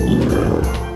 Música